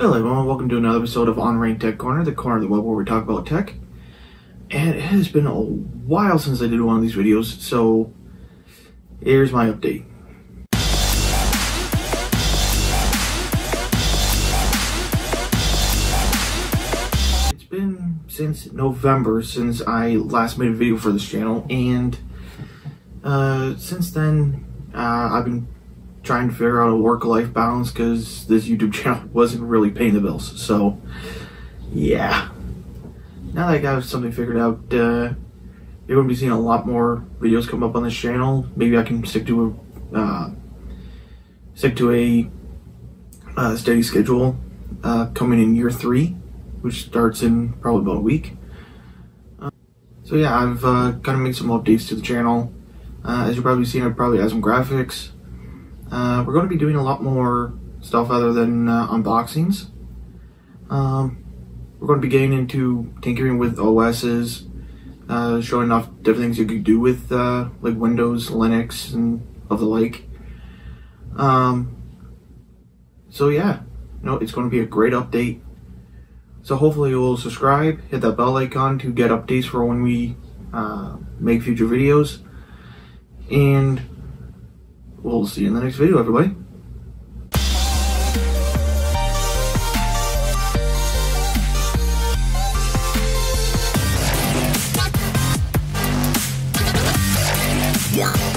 Hello everyone, welcome to another episode of Onrain Tech Corner, the corner of the web where we talk about tech. And it has been a while since I did one of these videos, so here's my update. It's been since November since I last made a video for this channel, and uh, since then uh, I've been trying to figure out a work-life balance because this YouTube channel wasn't really paying the bills. So, yeah. Now that I got something figured out, uh, you're going to be seeing a lot more videos come up on this channel. Maybe I can stick to a uh, stick to a uh, steady schedule uh, coming in year three, which starts in probably about a week. Uh, so yeah, I've uh, kind of made some updates to the channel. Uh, as you've probably seen, I've probably added some graphics. Uh, we're going to be doing a lot more stuff other than uh, unboxings. Um, we're going to be getting into tinkering with OSs, uh, showing off different things you could do with uh, like Windows, Linux, and of the like. Um, so yeah, no, it's going to be a great update. So hopefully you'll subscribe, hit that bell icon to get updates for when we uh, make future videos, and we'll see you in the next video, everybody. Yeah.